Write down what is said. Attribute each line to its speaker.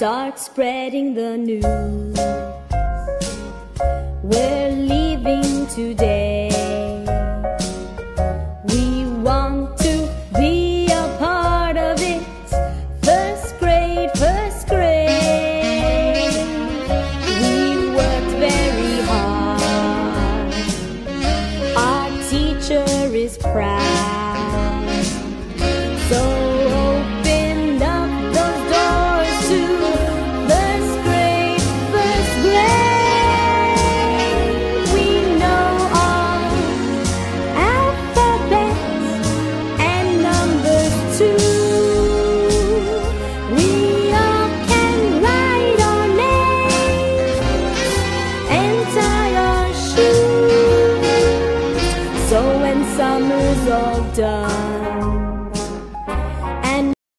Speaker 1: start spreading the news. We're leaving today. We want to be a part of it. First grade, first grade. We worked very hard. Our teacher is proud. summer's all done.